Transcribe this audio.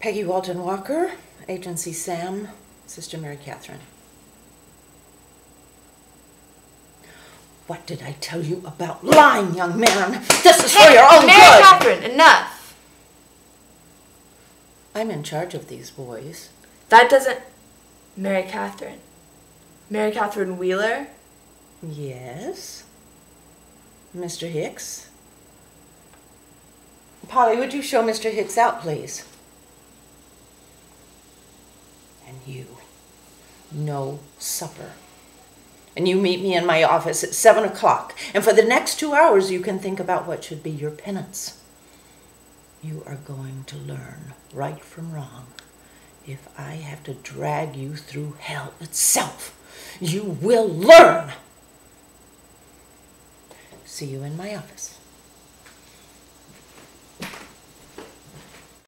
Peggy Walton Walker, Agency Sam, Sister Mary Catherine. What did I tell you about lying, young man? This is for your own Mary good. Catherine, enough. I'm in charge of these boys. That doesn't. Mary Catherine. Mary Catherine Wheeler? Yes. Mr. Hicks? Polly, would you show Mr. Hicks out, please? And you. No supper. And you meet me in my office at seven o'clock. And for the next two hours, you can think about what should be your penance. You are going to learn right from wrong. If I have to drag you through hell itself, you will learn. See you in my office.